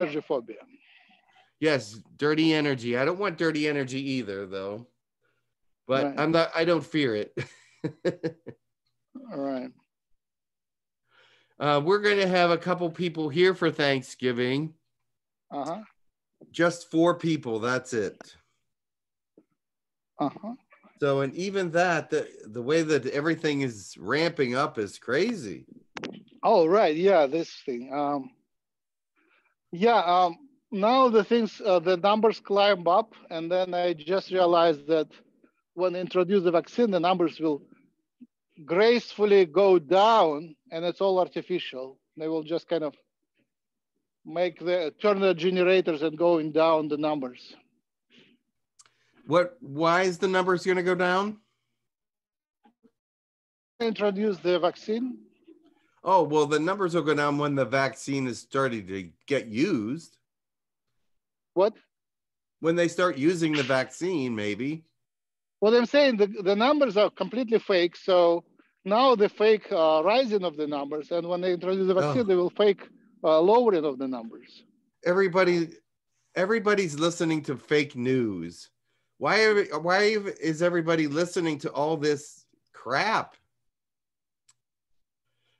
energy phobia. Yes, dirty energy. I don't want dirty energy either, though. But Right. I'm not. I don't fear it. All right. uh, we're going to have a couple people here for Thanksgiving. Uh huh. Just four people. That's it. Uh huh. So, and even that, the the way that everything is ramping up is crazy. Oh right, yeah, this thing. Um, yeah. Um, now the things, uh, the numbers climb up, and then I just realized that when introduce the vaccine, the numbers will gracefully go down, and it's all artificial. They will just kind of make the turn the generators and going down the numbers. What? Why is the numbers going to go down? Introduce the vaccine. Oh, well, the numbers will go down when the vaccine is starting to get used. What? When they start using the vaccine, maybe. What I'm saying, the, the numbers are completely fake. So now the fake uh, rising of the numbers, and when they introduce the vaccine, Oh. they will fake uh, lowering of the numbers. Everybody, everybody's listening to fake news. Why? are- Why is everybody listening to all this crap?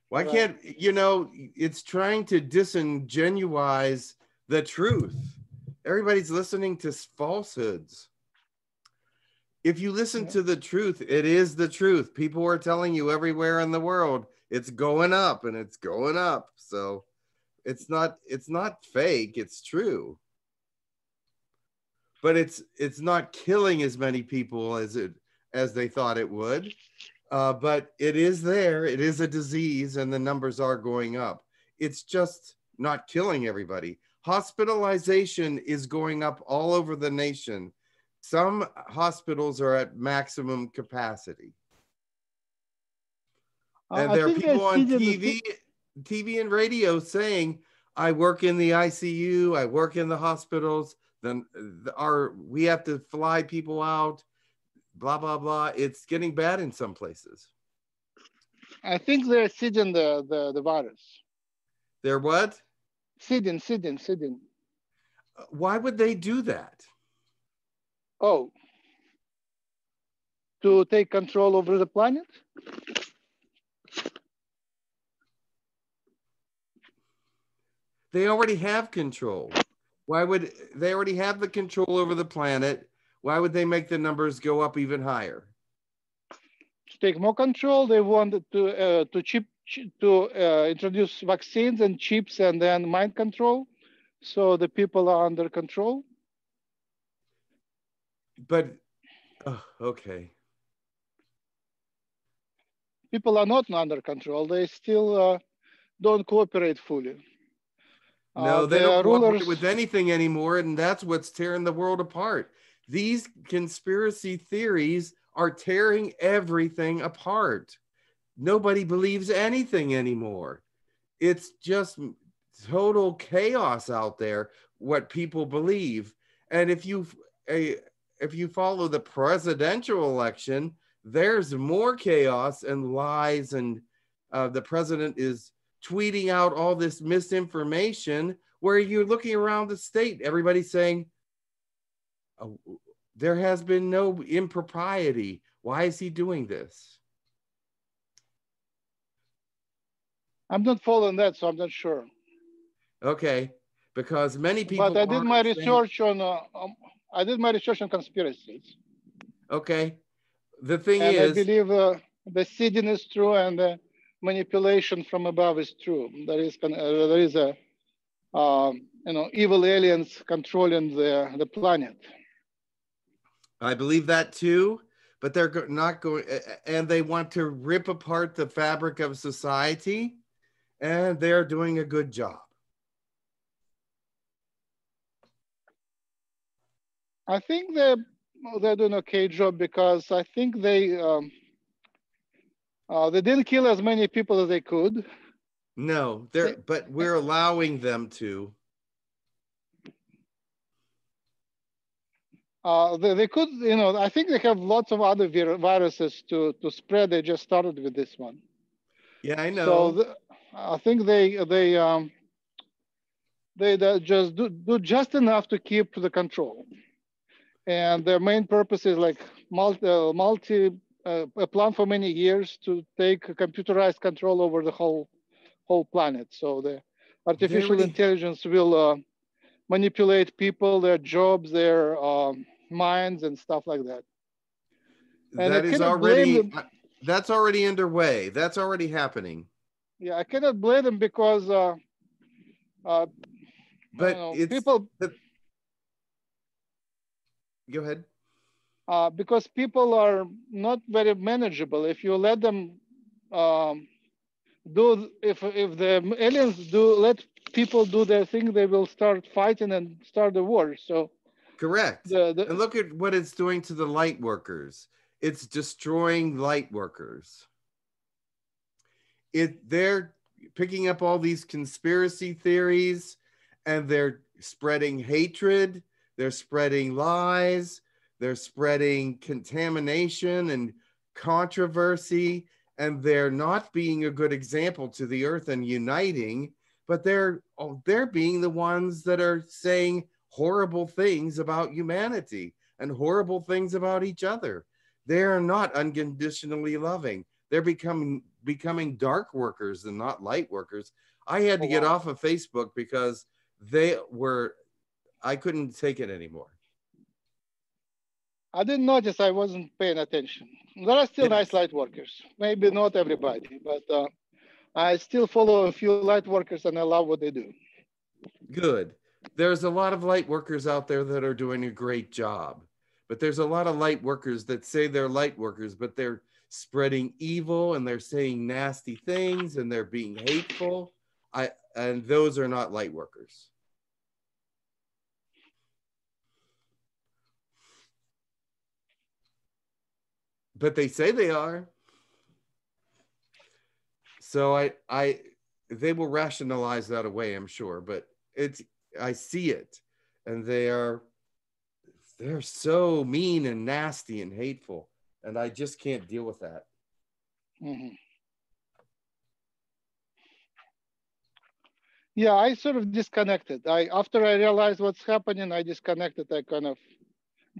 Why Right. can't you know? It's trying to disingenuize the truth. Everybody's listening to falsehoods. If you listen Yeah. to the truth, it is the truth. People are telling you everywhere in the world it's going up and it's going up. So it's not it's not fake, it's true. But it's it's not killing as many people as it as they thought it would. Uh, but it is there. It is a disease, and the numbers are going up. It's just not killing everybody. Hospitalization is going up all over the nation. Some hospitals are at maximum capacity. Uh, And there are people on TV, TV and radio saying, "I work in the ICU. I work in the hospitals. Then the, our we have to fly people out. Blah blah blah. It's getting bad in some places. I think they're seeding the, the, the virus. They're what? Seeding, seeding, seeding. Why would they do that? Oh, to take control over the planet? They already have control. Why would they already have the control over the planet? Why would they make the numbers go up even higher? To take more control, they wanted to uh, to chip to uh, introduce vaccines and chips and then mind control, so the people are under control. But oh, okay. People are not under control. They still uh, don't cooperate fully. No, Uh, they the don't cooperate rulers- with anything anymore, and that's what's tearing the world apart. These conspiracy theories are tearing everything apart. Nobody believes anything anymore. It's just total chaos out there. What people believe, and if you if you follow the presidential election, there's more chaos and lies, and uh, the president is tweeting out all this misinformation where you're looking around the state, everybody's saying, there has been no impropriety. Why is he doing this? I'm not following that, so I'm not sure. Okay, because many people. but I did my saying- research on uh, um, I did my research on conspiracies, Okay, the thing and is, I believe uh, the seeding is true and the manipulation from above is true. There is uh, there is a um, you know evil aliens controlling the the planet. I believe that too, but they're not going, and they want to rip apart the fabric of society, and they're doing a good job. I think they're they're doing okay job because I think they um, uh, they didn't kill as many people as they could. No, they're, but we're allowing them to. Uh, they, they could, you know, I think they have lots of other vir- viruses to, to spread. They just started with this one. Yeah, I know. So the, I think they they um, they just do, do just enough to keep the control. And their main purpose is like multi, uh, multi uh, a plan for many years to take computerized control over the whole whole planet. So the artificial really? intelligence will uh, manipulate people, their jobs, their um, minds, and stuff like that. And that is already that's already underway. That's already happening. Yeah, I cannot blame them because uh, uh, but know, people. The... Go ahead. Uh, because people are not very manageable. If you let them um, do, if if the aliens do let people do their thing, they will start fighting and start the war. So. Correct. The, the, and look at what it's doing to the light workers. It's destroying light workers. It they're picking up all these conspiracy theories and they're spreading hatred, they're spreading lies, they're spreading contamination and controversy, and they're not being a good example to the earth and uniting, but they're oh, they're being the ones that are saying horrible things about humanity and horrible things about each other. They are not unconditionally loving. They're becoming becoming dark workers and not light workers. I had to oh, get off of Facebook because they were I couldn't take it anymore. I didn't notice I wasn't paying attention. There are still nice light workers. Maybe not everybody, but uh, I still follow a few light workers and I love what they do. Good. There's a lot of light workers out there that are doing a great job, but there's a lot of light workers that say they're light workers, but they're spreading evil and they're saying nasty things and they're being hateful. I and those are not light workers. But they say they are. So I I they will rationalize that away, I'm sure, but it's I see it and they are they're so mean and nasty and hateful and I just can't deal with that. Mm-hmm. Yeah, I sort of disconnected. I after I realized what's happening, I disconnected. I kind of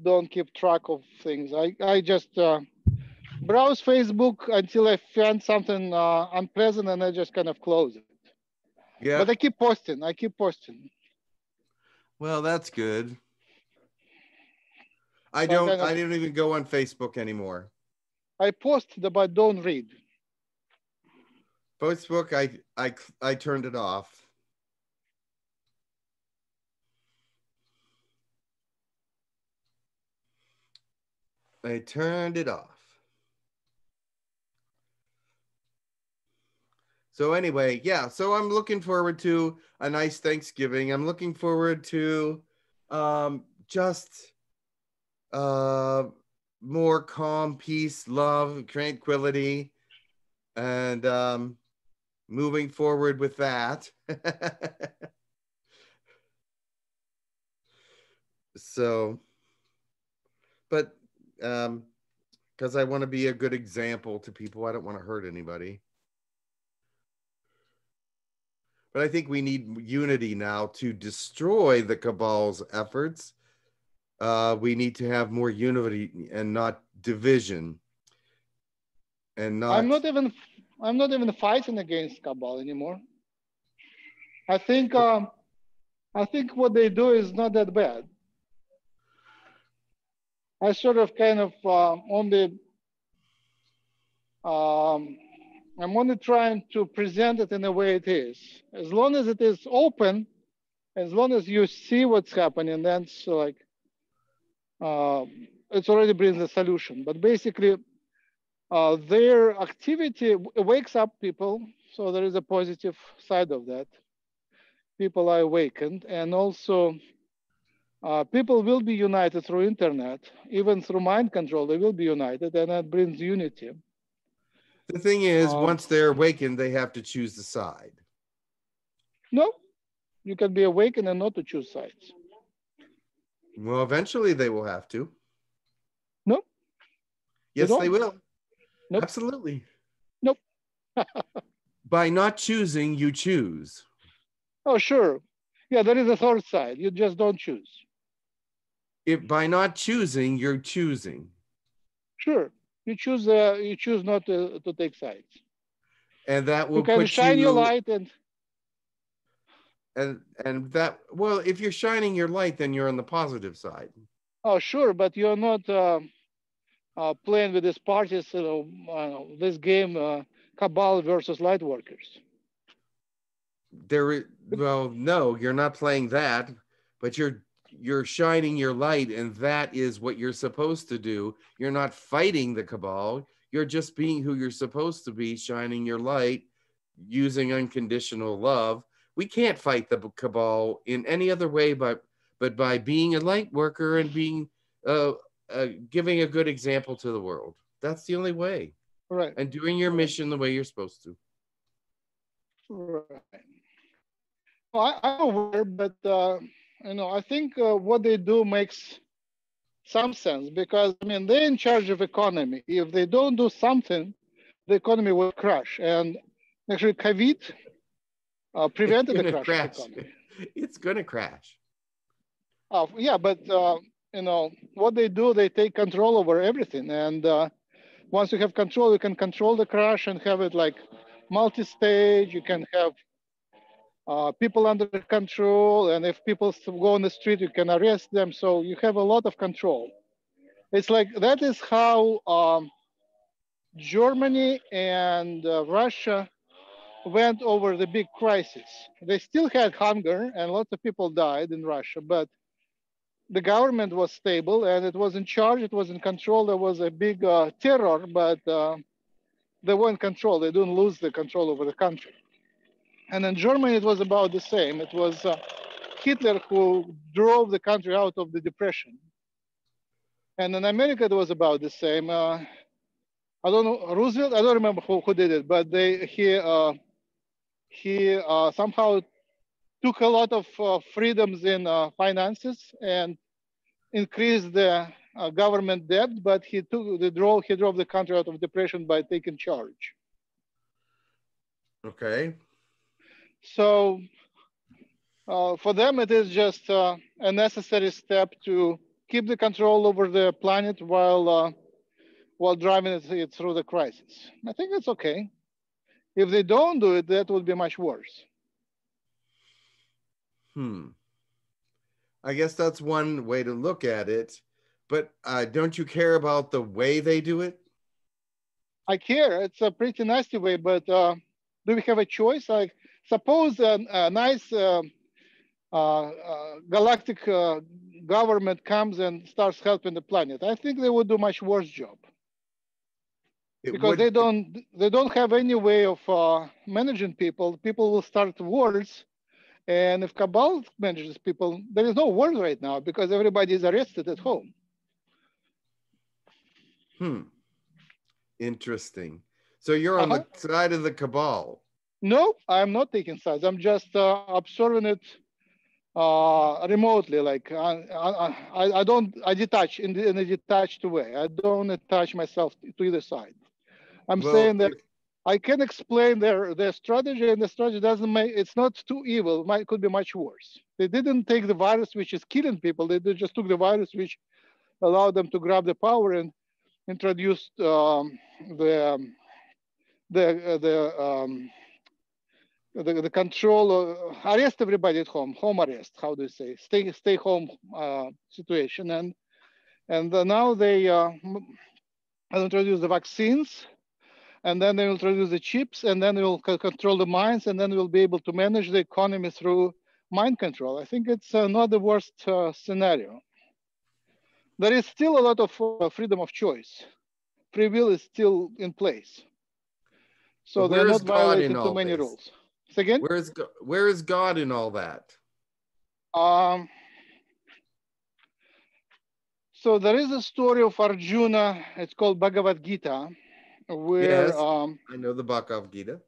don't keep track of things. I I just uh, browse Facebook until I find something uh, unpleasant, and I just kind of close it. Yeah. But I keep posting. I keep posting. Well, that's good. I don't. I don't even go on Facebook anymore. I post, but don't read. Facebook, I I I turned it off. I turned it off. So anyway, yeah. So I'm looking forward to a nice Thanksgiving. I'm looking forward to um, just uh, more calm, peace, love, tranquility, and um, moving forward with that. so, but um, because I want to be a good example to people, I don't want to hurt anybody. But I think we need unity now to destroy the cabal's efforts. Uh, we need to have more unity and not division. And not i'm not even i'm not even fighting against cabal anymore. I think um, i think what they do is not that bad. I sort of kind of uh, only um, i'm only trying to present it in the way it is as long as it is open as long as you see what's happening then so like uh, it's already brings a solution. But basically, uh, their activity wakes up people. So there is a positive side of that. People are awakened, and also uh, people will be united through internet, even through mind control. They will be united, and that brings unity. The thing is, um, once they're awakened, they have to choose the side. No, you can be awakened and not to choose sides. Well, eventually they will have to. No. Yes, they, they will. Nope. Absolutely. Nope. By not choosing, you choose. Oh, sure. Yeah, there is a third side. You just don't choose. If by not choosing, you're choosing. Sure, you choose. Uh, you choose not to, to take sides. And that will You can put shine you, your light and and and that well, if you're shining your light, then you're on the positive side. oh sure, but you're not uh, uh, playing with these parties. You know, uh, this game, uh, cabal versus light workers. There, well, no, you're not playing that, but you're you're shining your light, and that is what you're supposed to do. You're not fighting the cabal. You're just being who you're supposed to be, shining your light, using unconditional love. We can't fight the cabal in any other way but but by being a light worker and being uh, uh giving a good example to the world. That's the only way. Right. And doing your mission the way you're supposed to. Right. Well, I, I'm aware, but uh, you know, I think uh, what they do makes some sense because I mean they're in charge of economy. If they don't do something, the economy will crash. And actually, COVID uh, prevented the crash, crash. of the economy. It's gonna crash. Uh, yeah, but uh, you know what they do, they take control over everything, and uh, once you have control, you can control the crash and have it like multi-stage. You can have uh, people under control, and if people go on the street, you can arrest them. So you have a lot of control. It's like that is how um, Germany and uh, Russia went over the big crisis. They still had hunger, and lots of people died in Russia, but the government was stable and it was in charge, it was in control. There was a big uh, terror, but uh, they were in control. They didn't lose the control over the country. And in Germany, it was about the same. It was uh, Hitler who drove the country out of the depression. And in America, it was about the same. Uh, I don't know Roosevelt. I don't remember who, who did it, but they he uh, he uh, somehow took a lot of uh, freedoms in uh, finances and increased the government debt, but he took the drove he drove the country out of depression by taking charge. Okay. So uh, for them, it is just uh, a necessary step to keep the control over the planet while uh, while driving it, it through the crisis. I think it's okay. If they don't do it, that would be much worse. Hmm. I guess that's one way to look at it. But uh, don't you care about the way they do it? I care. It's a pretty nasty way, but uh, do we have a choice? Like, suppose a, a nice uh, uh, uh, galactic uh, government comes and starts helping the planet. I think they would do much worse job It because would- they don't they don't have any way of uh, managing people. People will start wars, and if Cabal manages people, there is no war right now because everybody is arrested at home. Hmm. Interesting. So you're on Uh-huh. the side of the cabal. No, I'm not taking sides. I'm just uh, observing it uh, remotely. Like I, I, I- I don't, I detach in, the, in a detached way. I don't attach myself to either side. I'm Well, saying that I can explain their their strategy, and the strategy doesn't make it's not too evil. It might could be much worse. They didn't take the virus, which is killing people. They did- just took the virus, which allowed them to grab the power and introduced um, the um, the uh, the um, the, the control uh, arrest everybody at home home arrest how do you say stay stay home uh, situation. And and uh, now they uh, introduce the vaccines and then they will introduce the chips and then they will co- control the minds and then we'll be able to manage the economy through mind control. I think it's uh, not the worst uh, scenario. There is still a lot of uh, freedom of choice. Free will is still in place. So they're not is God in violating too many this? rules Say again Where is where is God in all that? Um, so there is a story of Arjuna. It's called Bhagavad Gita, where Yes. um, I know the Bhagavad Gita.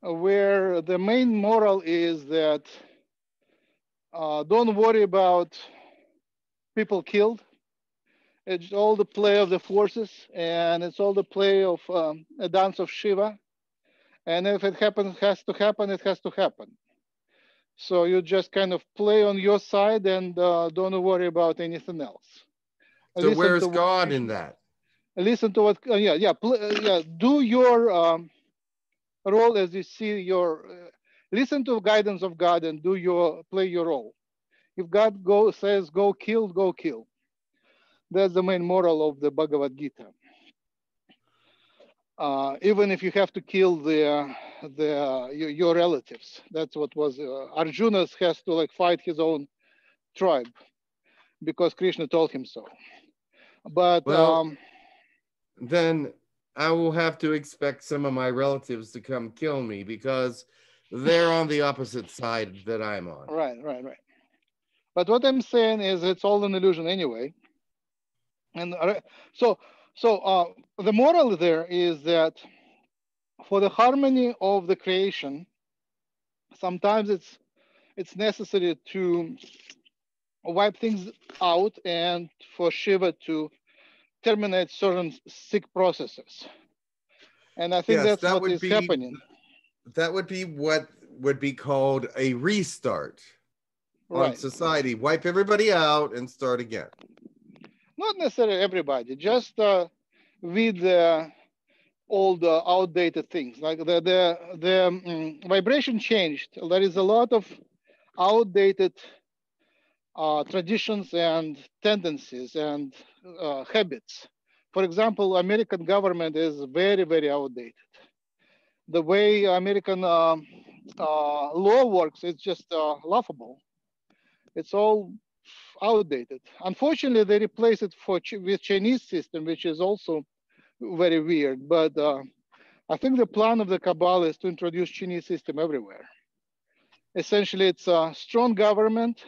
where the main moral is that uh, don't worry about people killed. It's all the play of the forces, and it's all the play of um, a dance of Shiva. And if it happens, has to happen. It has to happen. So you just kind of play on your side and uh, don't worry about anything else. So Listen where's to what- God in that? Listen to what, uh, yeah, yeah, pl- uh, yeah. Do your um, role as you see your. Uh, listen to guidance of God and do your play your role. If God go says go kill, go kill. That's the main moral of the Bhagavad Gita. Uh, even if you have to kill the the uh, your, your relatives, that's what was uh, Arjuna has to like fight his own tribe because Krishna told him so. But Well, um, Then I will have to expect some of my relatives to come kill me because they're on the opposite side that I'm on. Right, right, right. But what I'm saying is it's all an illusion anyway. And uh, so, so uh, the moral there is that for the harmony of the creation, sometimes it's it's necessary to wipe things out and for Shiva to terminate certain sick processes. And I think Yes, that's that what would is be- happening. That would be what would be called a restart on society. Wipe everybody out and start again. Not necessarily everybody, just uh, with the old uh, outdated things. Like the the the mm, vibration changed. There is a lot of outdated uh, traditions and tendencies and uh, habits. For example, American government is very very outdated. The way American um, uh, law works is just uh, laughable. It's all outdated. Unfortunately, they replace it for Ch- with Chinese system, which is also very weird. But uh, I think the plan of the cabal is to introduce Chinese system everywhere. Essentially, it's a strong government.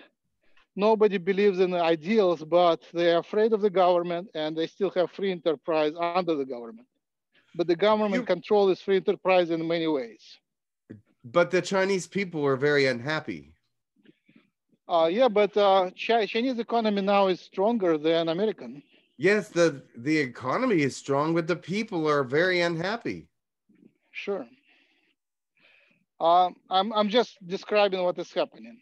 Nobody believes in the ideals, but they're afraid of the government, and they still have free enterprise under the government. But the government You- control is free enterprise in many ways. But the Chinese people are very unhappy. Uh, yeah, but uh, Chinese economy now is stronger than American. Yes, the the economy is strong, but the people are very unhappy. Sure. Um, I'm, I'm just describing what is happening.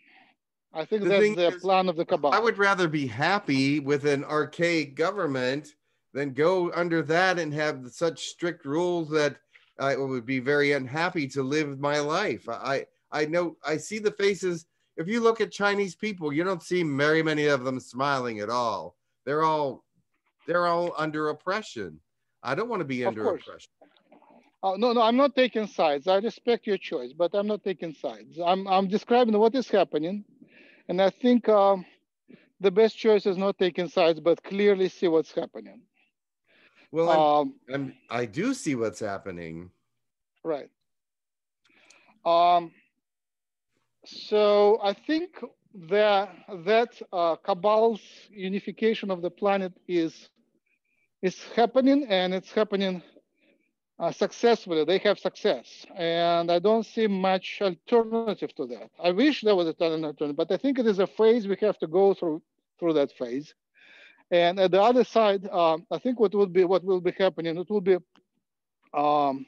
I think The that's the is, plan of the cabal. I would rather be happy with an archaic government than go under that and have such strict rules that I would be very unhappy to live my life. I I know I see the faces. If you look at Chinese people, you don't see very many of them smiling at all. They're all they're all under oppression. I don't want to be Of under course. oppression. Uh, no, no, I'm not taking sides. I respect your choice, but I'm not taking sides. I'm, I'm describing what is happening. And I think um, the best choice is not taking sides, but clearly see what's happening. Well, I'm, Um, I'm I do see what's happening. Right. Um, so I think that that uh, cabal's unification of the planet is is happening, and it's happening uh, successfully. They have success, and I don't see much alternative to that. I wish there was an alternative, but I think it is a phase we have to go through through that phase. And at the other side, um, I think what will be what will be happening, it will be um,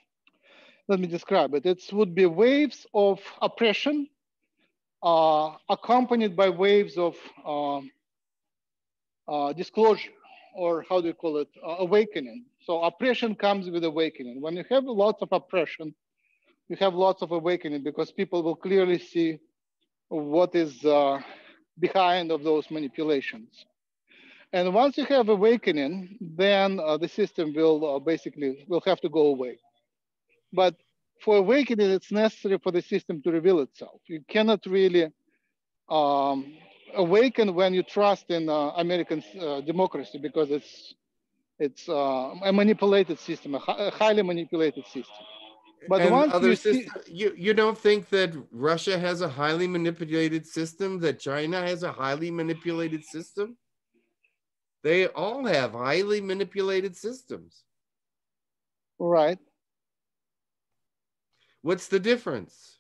let me describe it. It would be waves of oppression accompanied by waves of um, uh, disclosure, or how do you call it, uh, awakening. So oppression comes with awakening. When you have lots of oppression, you have lots of awakening because people will clearly see what is uh, behind of those manipulations. And once you have awakening, then uh, the system will uh, basically will have to go away. But for awakening, it's necessary for the system to reveal itself. You cannot really um, awaken when you trust in uh, American uh, democracy because it's it's uh, a manipulated system, a, highly manipulated system. But and once you see- you you don't think that Russia has a highly manipulated system, that China has a highly manipulated system? They all have highly manipulated systems. Right. What's the difference?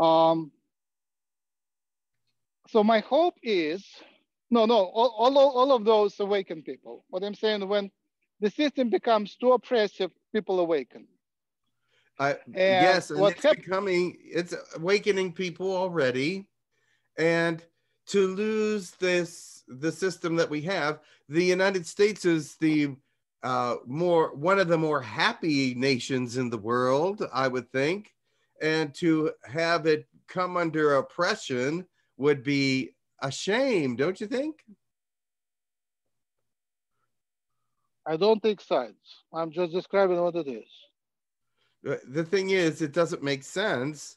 Um, so my hope is, no, no, all, all, all of those awaken people. What I'm saying, when the system becomes too oppressive, people awaken. I, And yes, and it's becoming, it's awakening people already. And to lose this, the system that we have, the United States is the uh, more, one of the more happy nations in the world, I would think. And to have it come under oppression would be a shame, don't you think? I don't take sides. I'm just describing what it is. The thing is, it doesn't make sense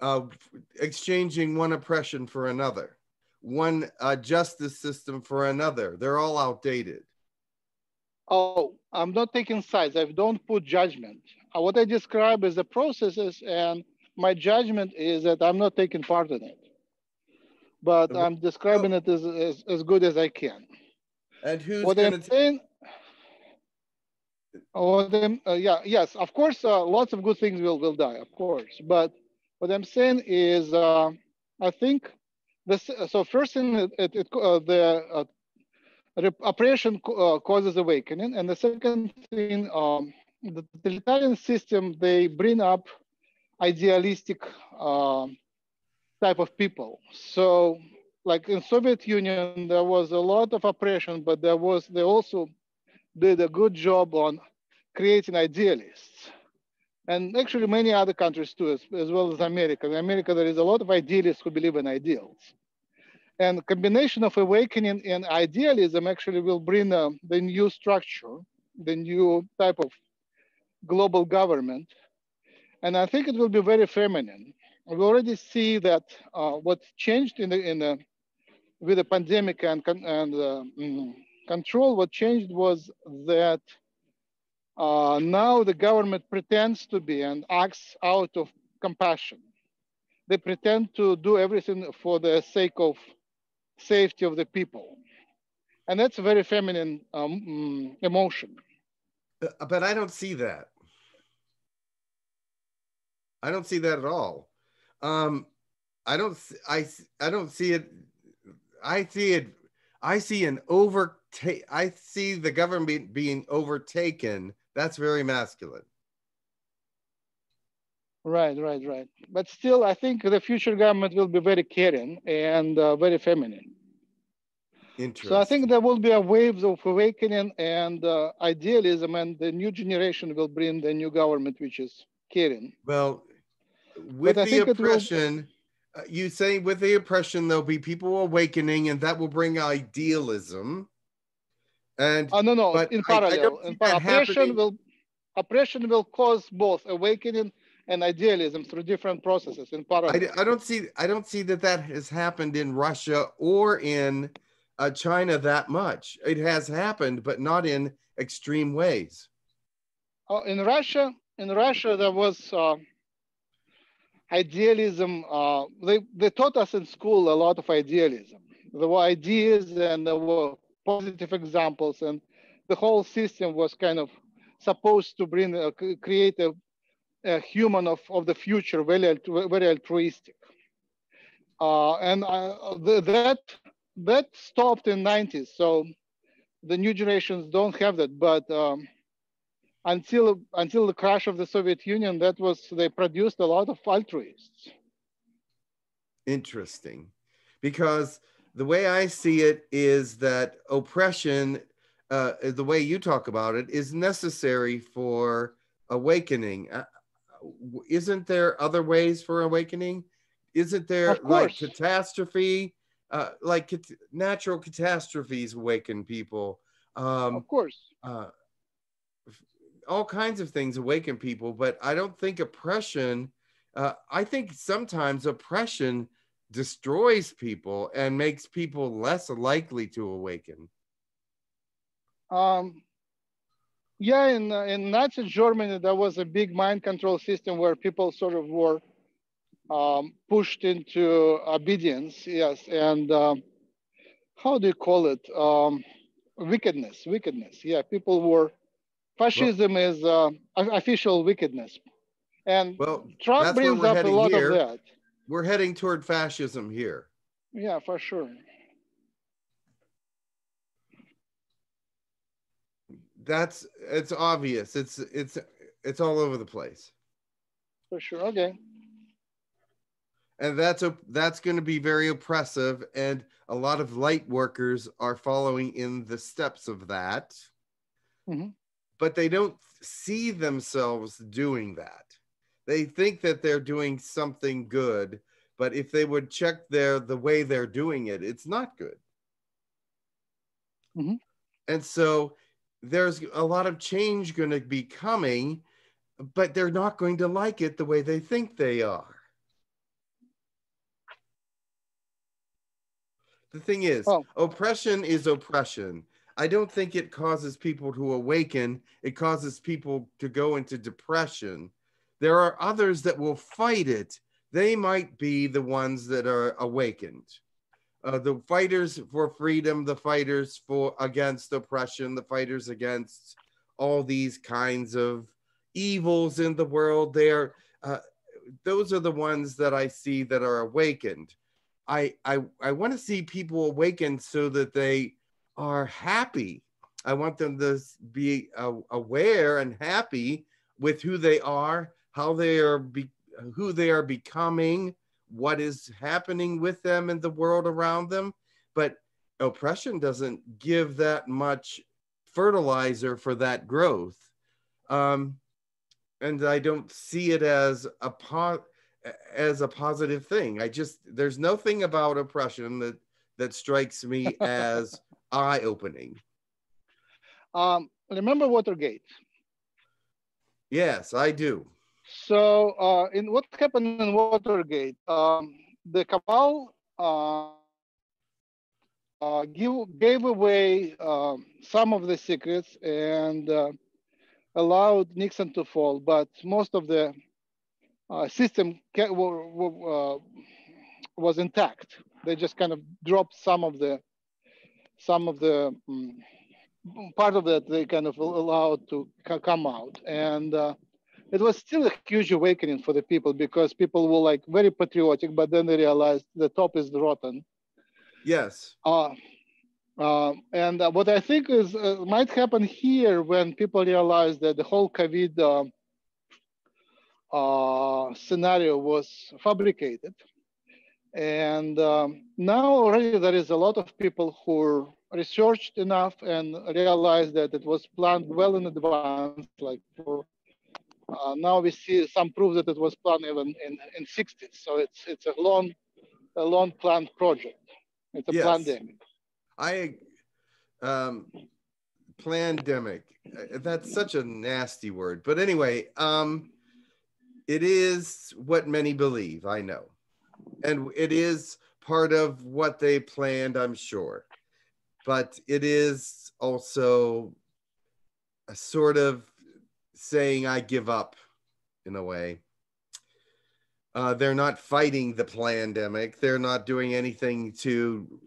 of exchanging one oppression for another, one uh, justice system for another. They're all outdated. Oh, I'm not taking sides. I don't put judgment. Uh, What I describe is the processes, and my judgment is that I'm not taking part in it. But I'm describing it as, as, as good as I can. And who's what going I'm saying, what I'm, uh, yeah, yes, of course, uh, lots of good things will, will die, of course. But what I'm saying is, uh, I think this. So first thing, it, it, it, uh, the uh, oppression uh, causes awakening, and the second thing, um, the totalitarian system they bring up idealistic um type of people. So, like in Soviet Union, there was a lot of oppression, but there was they also did a good job on creating idealists. And actually, many other countries too, as, as well as America. In America, there is a lot of idealists who believe in ideals. And combination of awakening and idealism actually will bring uh, the new structure, the new type of global government. And I think it will be very feminine. We already see that uh, what changed in the, in the, with the pandemic and, and uh, mm, control, what changed was that uh, now the government pretends to be and acts out of compassion. They pretend to do everything for the sake of safety of the people. And that's a very feminine um, mm, emotion. Uh, But I don't see that. I don't see that at all. Um, I don't. I. I don't see it. I see it. I see an overtake. I see the government being overtaken. That's very masculine. Right, right, right. But still, I think the future government will be very caring and uh, very feminine. Interesting. So I think there will be a waves of awakening and uh, idealism, and the new generation will bring the new government, which is caring. Well, with I the it will- oppression, uh, you say with the oppression, there'll be people awakening, and that will bring idealism. And Uh, no, no, But in I- I parallel. in oppression happening. will oppression will cause both awakening and idealism through different processes in parallel. I don't see I don't see that that has happened in Russia or in uh, China that much. It has happened, but not in extreme ways. Uh, in Russia, in Russia, there was uh, idealism. Uh, they they taught us in school a lot of idealism. There were ideas and there were positive examples, and the whole system was kind of supposed to bring a, create a, a human of, of the future, very very altruistic. Uh, and uh, the, that that stopped in 90s. So the new generations don't have that, but. Um, until until the crash of the Soviet Union, that was they produced a lot of altruists. Interesting. Because the way I see it is that oppression, uh, the way you talk about it, is necessary for awakening. Isn't there other ways for awakening? Isn't there like catastrophe? Uh, like cat- natural catastrophes awaken people. Um, of course, uh, all kinds of things awaken people, but I don't think oppression. Uh, I think sometimes oppression destroys people and makes people less likely to awaken. um, yeah. In uh, in Nazi Germany, there was a big mind control system where people sort of were um, pushed into obedience. Yes, and um, how do you call it? Um, wickedness. Wickedness. Yeah, people were. Fascism is uh, official wickedness, and Well, Trump brings up a lot here. of that. we're heading toward fascism here. Yeah, for sure. That's it's obvious. It's it's it's all over the place. for sure. Okay. And that's a that's going to be very oppressive, and a lot of light workers are following in the steps of that. Mhm. But they don't see themselves doing that. They think that they're doing something good, but if they would check their the way they're doing it, it's not good. Mhm. And so there's a lot of change going to be coming, but they're not going to like it the way they think they are. The thing is, Oh. oppression is oppression. I don't think it causes people to awaken. It causes people to go into depression. There are others that will fight it. They might be the ones that are awakened. Uh, the fighters for freedom, the fighters for against oppression, the fighters against all these kinds of evils in the world. They're uh, those are the ones that I see that are awakened. I I I want to see people awaken so that they are happy. I want them to be uh, aware and happy with who they are, how they are, be, who they are becoming, what is happening with them in the world around them. But oppression doesn't give that much fertilizer for that growth. Um, and I don't see it as a po- as a positive thing. I just there's nothing about oppression that that strikes me as eye opening. Um, remember Watergate? Yes, I do. So, uh, in what happened in Watergate, um, the cabal uh, uh, give, gave away um, some of the secrets and uh, allowed Nixon to fall, but most of the uh, system uh, was intact. They just kind of dropped some of the some of the mm, part of that they kind of allowed to co- come out and. It was still a huge awakening for the people because people were like very patriotic, but then they realized the top is rotten. Yes. Uh, uh, and uh, what I think is uh, might happen here when people realize that the whole COVID uh, uh, scenario was fabricated, and um, now already there is a lot of people who researched enough and realized that it was planned well in advance, like for uh, now we see some proof that it was planned even in, in 60s. So it's it's a long, a long planned project. It's a Yes. pandemic. I um pandemic. uh, That's such a nasty word. But anyway, um it is what many believe, I know. And it is part of what they planned, I'm sure. But it is also a sort of saying I give up in a way. Uh, they're not fighting the pandemic. They're not doing anything to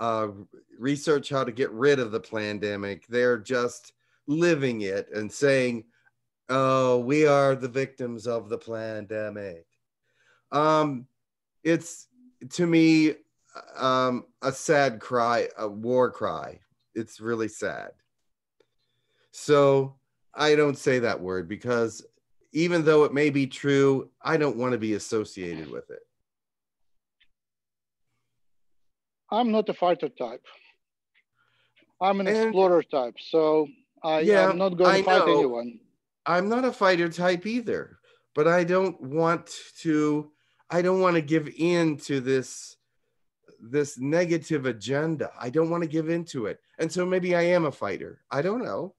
uh, research how to get rid of the pandemic. They're just living it and saying, "Oh, we are the victims of the pandemic." Um, it's to me um, a sad cry, a war cry. It's really sad. So I don't say that word because even though it may be true, I don't want to be associated with it. I'm not a fighter type. I'm an And- explorer type. So I, Yeah, I'm not going to I fight know. anyone. I'm not a fighter type either, but I don't want to I don't want to give in to this this negative agenda. I don't want to give into it. And so maybe I am a fighter. I don't know.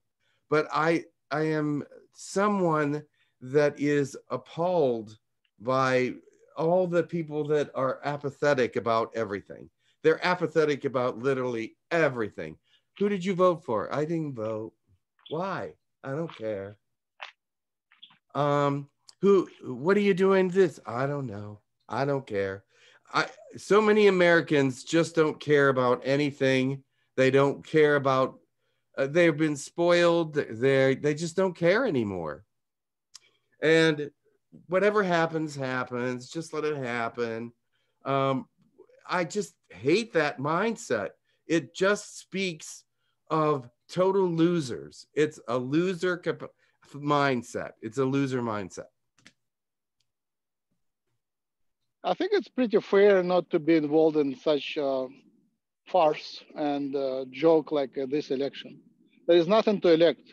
But I I am someone that is appalled by all the people that are apathetic about everything. They're apathetic about literally everything. Who did you vote for? I didn't vote. Why? I don't care um who what are you doing this i don't know i don't care i so many americans just don't care about anything they don't care about uh, they've been spoiled. They they just don't care anymore. And whatever happens happens. Just let it happen. Um i just hate that mindset. It just speaks of total losers. It's a loser cap- mindset. It's a loser mindset. I think it's pretty fair not to be involved in such uh, farce and uh, joke like uh, this election. There is nothing to elect.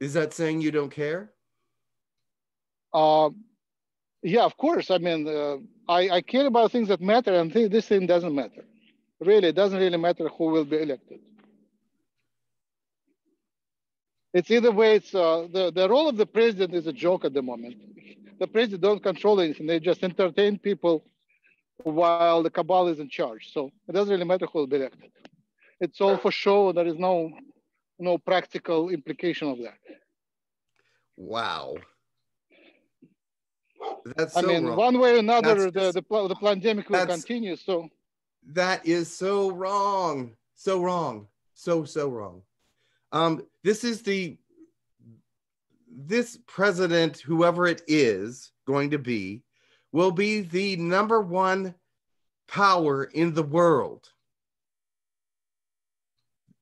Is that saying you don't care? Uh, yeah, of course. I mean, uh, I, I care about things that matter, and th- this thing doesn't matter. Really, it doesn't really matter who will be elected. It's either way. It's uh, the the role of the president is a joke at the moment. The president don't control anything; they just entertain people while the cabal is in charge. So it doesn't really matter who will be elected. It's all for show. There is no no practical implication of that. Wow. That's I so mean, wrong. one way or another, That's the, the the pandemic will continue. So That is so wrong. So wrong. So so wrong. Um this is the this president whoever it is going to be will be the number one power in the world.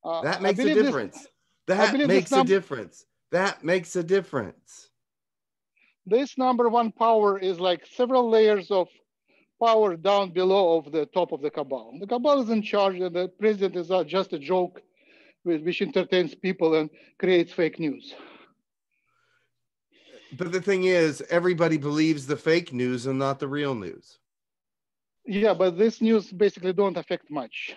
uh, That makes a believe this- difference. That makes a difference. That makes a difference. this number one power is like several layers of power down below of the top of the cabal. The cabal is in charge, and the president is uh, just a joke which entertains people and creates fake news. But the thing is, everybody believes the fake news and not the real news. Yeah, but this news basically don't affect much.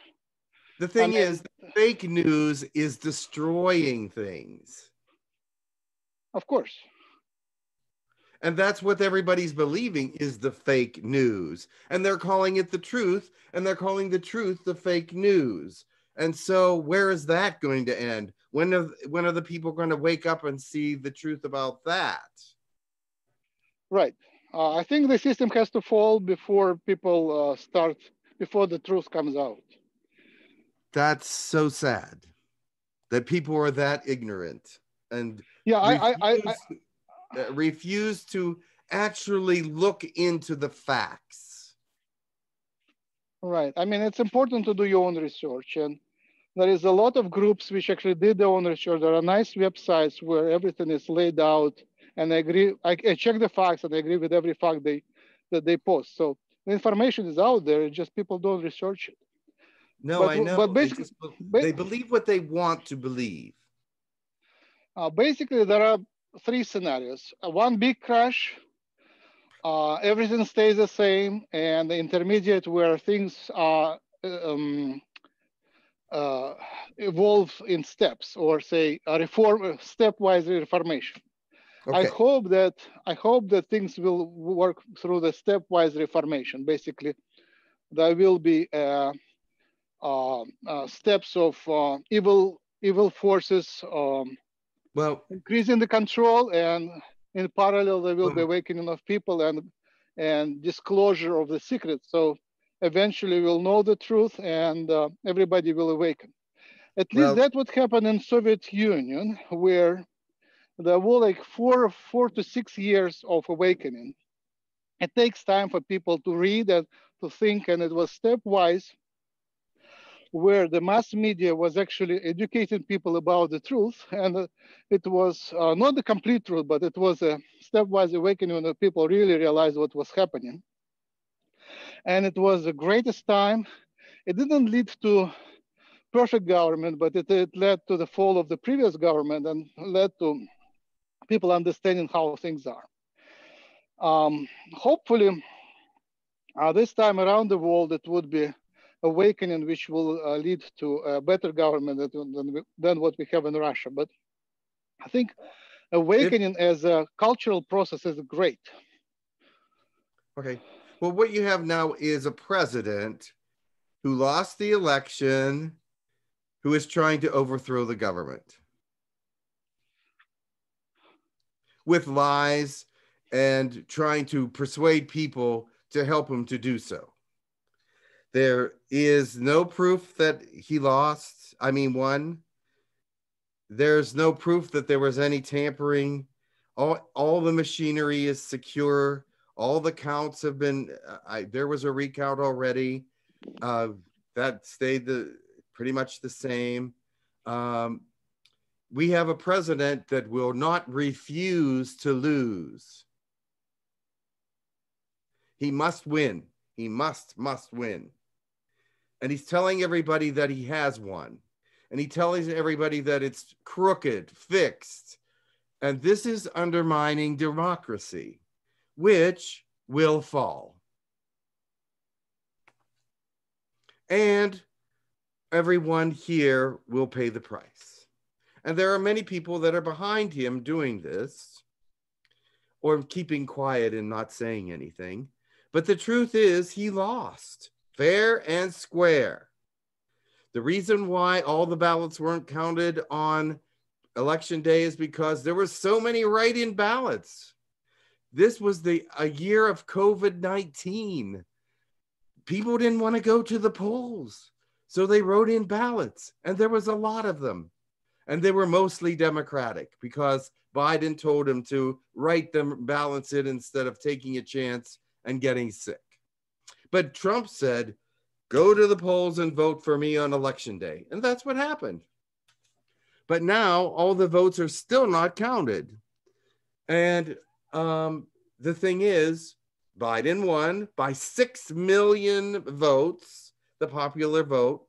The thing mean- is, fake news is destroying things. Of course. And that's what everybody's believing is the fake news. And they're calling it the truth, and they're calling the truth the fake news. And so, where is that going to end? When are, when are the people going to wake up and see the truth about that? Right. Uh, I think the system has to fall before people uh, start, before the truth comes out. That's so sad that people are that ignorant and Yeah, I, I, I, I, uh, refuse to actually look into the facts. Right. I mean, it's important to do your own research. And there is a lot of groups which actually did their own research. There are nice websites where everything is laid out. And I agree, I, I check the facts and I agree with every fact they that they post. So the information is out there, it's just people don't research it. No, But- I know. but they, basically- be- they believe what they want to believe. Uh, basically, there are three scenarios. Uh, one big crash, uh, everything stays the same, and the intermediate where things are um, uh, evolve in steps, or say a reform, stepwise reformation. I hope that I hope that things will work through the stepwise reformation. Basically, there will be uh, uh, uh, steps of uh, evil evil forces. Um, Well, increasing the control and in parallel there will be Mhm. awakening of people and and disclosure of the secret so eventually we'll know the truth and uh, everybody will awaken. At least Well- that's what happened in soviet union where there were like four four to six years of awakening. It takes time for people to read and to think and it was stepwise where the mass media was actually educating people about the truth and uh, it was uh, not the complete truth, but it was a stepwise awakening when people really realized what was happening. And it was the greatest time. It didn't lead to perfect government, but it, it led to the fall of the previous government and led to people understanding how things are. Um, hopefully, uh, this time around the world, it would be awakening which will uh, lead to a better government than, than, than what we have in Russia. But I think awakening as a cultural process is great. okay. Well, what you have now is a president who lost the election, who is trying to overthrow the government with lies and trying to persuade people to help him to do so. There is no proof that he lost. I mean, won. There's no proof that there was any tampering. All, all the machinery is secure. All the counts have been. I, there was a recount already. Uh, that stayed the pretty much the same. Um, we have a president that will not refuse to lose. He must win. He must, must win. And he's telling everybody that he has won. And he tells everybody that it's crooked, fixed. And this is undermining democracy, which will fall. And everyone here will pay the price. And there are many people that are behind him doing this or keeping quiet and not saying anything. But the truth is, he lost fair and square. The reason why all the ballots weren't counted on election day is because there were so many write-in ballots. This was the a year of COVID-19. People didn't want to go to the polls. So they wrote in ballots, and there was a lot of them. And they were mostly Democratic because Biden told him to write them, balance it instead of taking a chance and getting sick. But Trump said, go to the polls and vote for me on election day. And that's what happened. But now all the votes are still not counted. And um, the thing is, Biden won by 6 million votes, the popular vote.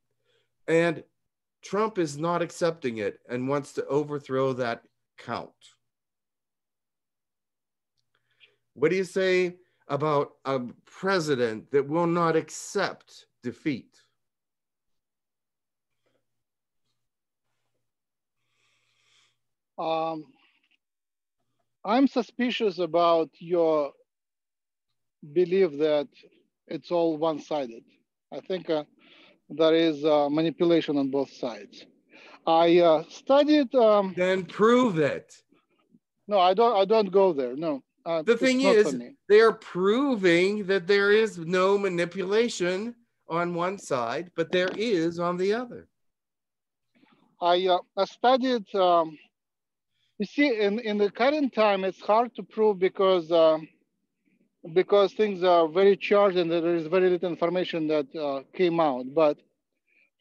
And Trump is not accepting it and wants to overthrow that count. What do you say about a president that will not accept defeat? Um, I'm suspicious about your belief that it's all one-sided. I think uh, there is uh, manipulation on both sides. I uh, studied. Um, then prove it. No, I don't. I don't go there. No. Uh, the thing is, they are proving that there is no manipulation on one side, but there is on the other. I, uh, I studied. Um, you see, in, in the current time, it's hard to prove because uh, because things are very charged and there is very little information that uh, came out. But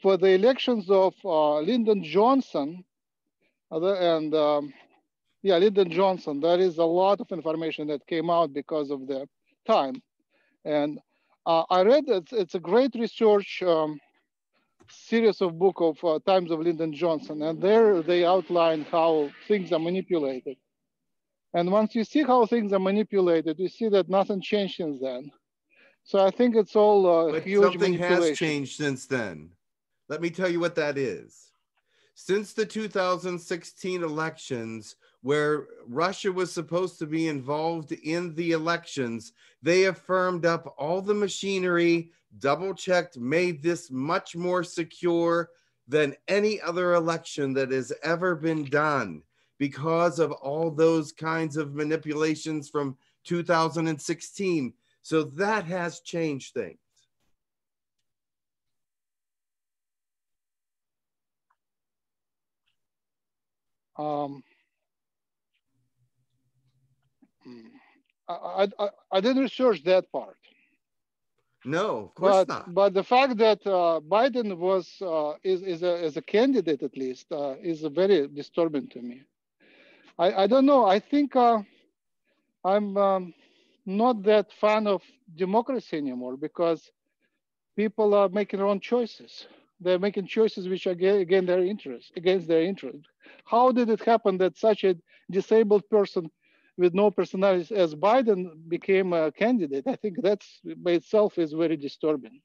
for the elections of uh, Lyndon Johnson and um, yeah, Lyndon Johnson, there is a lot of information that came out because of the time. And uh, I read it's, it's a great research um, series of book of uh, Times of Lyndon Johnson. And there they outline how things are manipulated. And once you see how things are manipulated, you see that nothing changed since then. So I think it's all uh, but huge something has changed since then. Let me tell you what that is. Since the 2016 elections, where Russia was supposed to be involved in the elections, they have firmed up all the machinery, double checked, made this much more secure than any other election that has ever been done because of all those kinds of manipulations from 2016. So that has changed things. Um, I, I, I didn't research that part. No, of course but, not. But the fact that uh, Biden was uh, is is a, as a candidate at least uh, is very disturbing to me. I, I don't know. I think uh, I'm um, not that fan of democracy anymore because people are making their own choices. They're making choices which are against their interest, against their interest. How did it happen that such a disabled person with no personality as Biden became a candidate? I think that's by itself is very disturbing.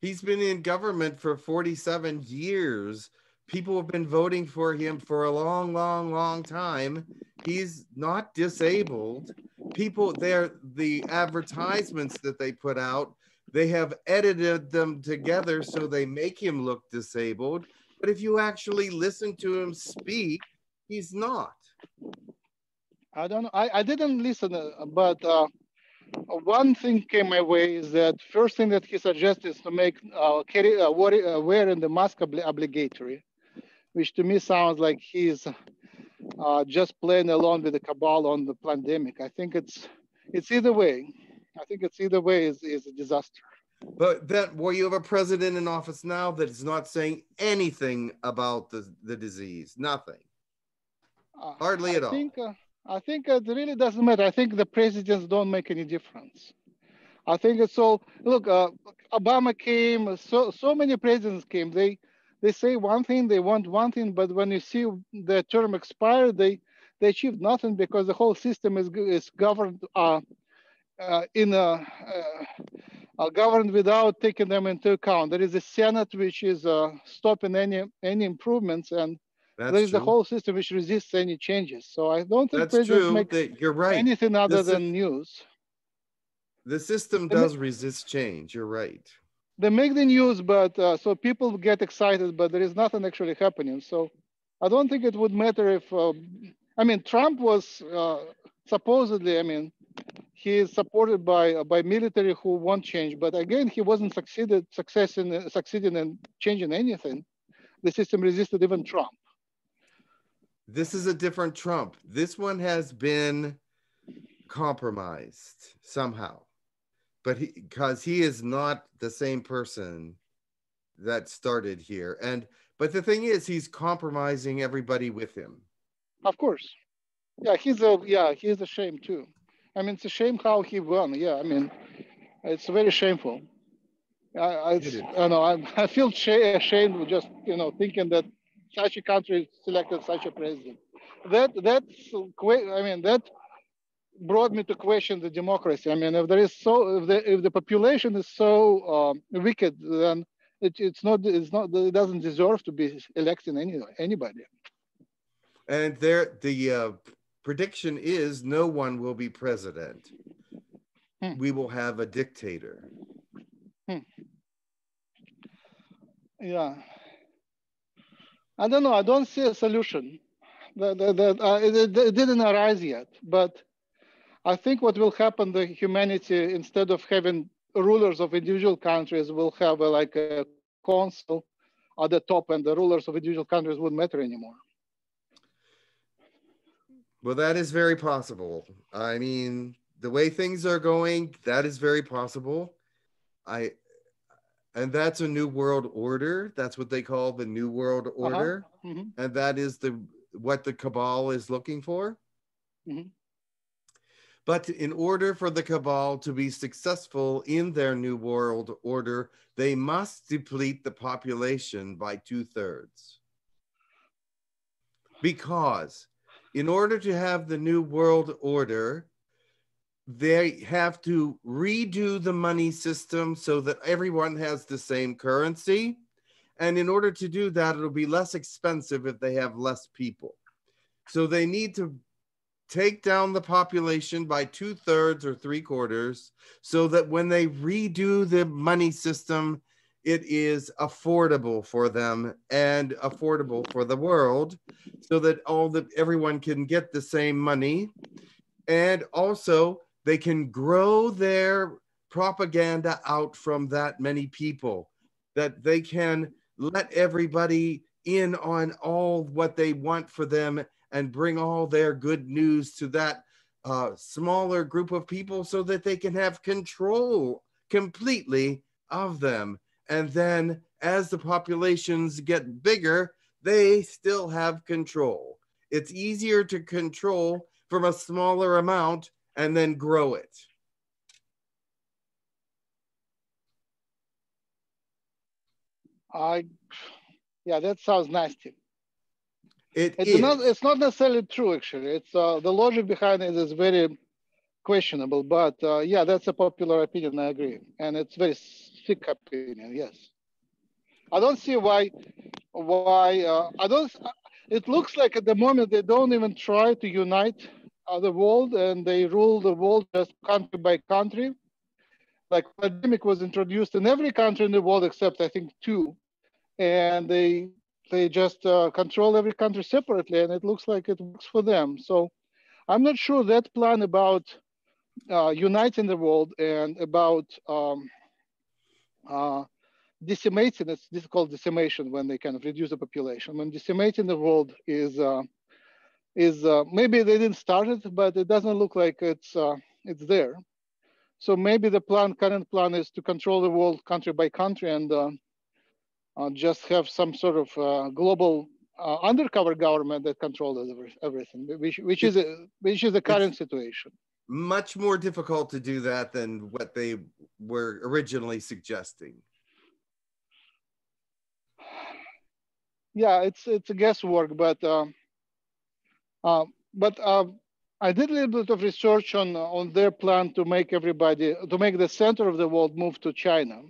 He's been in government for 47 years people have been voting for him for a long, long, long time. He's not disabled. People, they're the advertisements that they put out, they have edited them together so they make him look disabled. But if you actually listen to him speak, he's not. I don't know. I, I didn't listen, uh, but uh, one thing came my way is that first thing that he suggested is to make uh, carry, uh, wearing the mask obligatory which to me sounds like he's uh, just playing along with the cabal on the pandemic. I think it's it's either way. I think it's either way is, is a disaster. But that well, you have a president in office now that is not saying anything about the, the disease, nothing. Uh, Hardly I at think, all. Uh, I think it really doesn't matter. I think the presidents don't make any difference. I think it's all. Look, uh, Obama came. So so many presidents came. They they say one thing, they want one thing, but when you see the term expire, they they achieve nothing because the whole system is is governed uh, uh, in a uh, uh, governed without taking them into account. There is a Senate which is uh, stopping any any improvements, and That's there is true. the whole system which resists any changes. So I don't think That's presidents true. make That you're right. anything other This is- than news. The system They does resist change. You're right. They make the news, but uh, so people get excited, but there is nothing actually happening. So I don't think it would matter if. Uh, I mean, Trump was uh, supposedly. I mean, he is supported by uh, by military who won't change, but again, he wasn't succeeded success in uh, succeeding in changing anything. The system resisted even Trump. This is a different Trump. This one has been compromised somehow. But he because he is not the same person that started here. And but the thing is he's compromising everybody with him. Of course. Yeah, he's a yeah, he's a shame too. I mean, it's a shame how he won. Yeah, I mean, it's very shameful. I I. I know I, I feel sh- ashamed just you know thinking that such a country selected such a president. That that's I mean that brought me to question the democracy. I mean, if there is so if the if the population is so um, wicked, then it, it's not it's not it doesn't deserve to be electing any anybody. And there the uh, prediction is no one will be president. Hmm. We will have a dictator. Yeah. I don't know. I don't see a solution. That, that, that, uh, it, it- didn't arise yet. But I think what will happen, the humanity, instead of having rulers of individual countries, will have a, like a council at the top, and the rulers of individual countries wouldn't matter anymore. Well, that is very possible. I mean, the way things are going, that is very possible. I and that's a new world order. That's what they call the new world order. Mhm. And that is the what the cabal is looking for. Mhm. But in order for the cabal to be successful in their new world order, they must deplete the population by two thirds. Because in order to have the new world order, they have to redo the money system so that everyone has the same currency. And in order to do that, it'll be less expensive if they have less people. So they need to take down the population by two thirds or three quarters so that when they redo the money system, it is affordable for them and affordable for the world so that all that everyone can get the same money. And also they can grow their propaganda out from that many people that they can let everybody in on all what they want for them and bring all their good news to that uh, smaller group of people so that they can have control completely of them and then as the populations get bigger they still have control it's easier to control from a smaller amount and then grow it I, yeah, that sounds nasty. It It's is. not. It's not necessarily true. Actually, it's uh, the logic behind it is very questionable. But uh, yeah, that's a popular opinion. I agree, and it's very sick opinion. Yes, I don't see why. Why uh, I don't. It looks like at the moment they don't even try to unite uh, the world, and they rule the world just country by country. Like pandemic was introduced in every country in the world except I think two, and they they just uh, control every country separately, and it looks like it works for them. So I'm not sure that plan about uh, uniting the world and about um, uh, decimating, it's this is called decimation when they kind of reduce the population. When decimating the world is, uh, is uh, maybe they didn't start it, but it doesn't look like it's, uh, it's there. So maybe the plan, current plan is to control the world country by country and uh, uh, just have some sort of uh, global uh, undercover government that controls every, everything, which, which is a, which is the current situation. Much more difficult to do that than what they were originally suggesting. Yeah, it's it's a guesswork, but uh, uh, but uh, I did a little bit of research on on their plan to make everybody to make the center of the world move to China,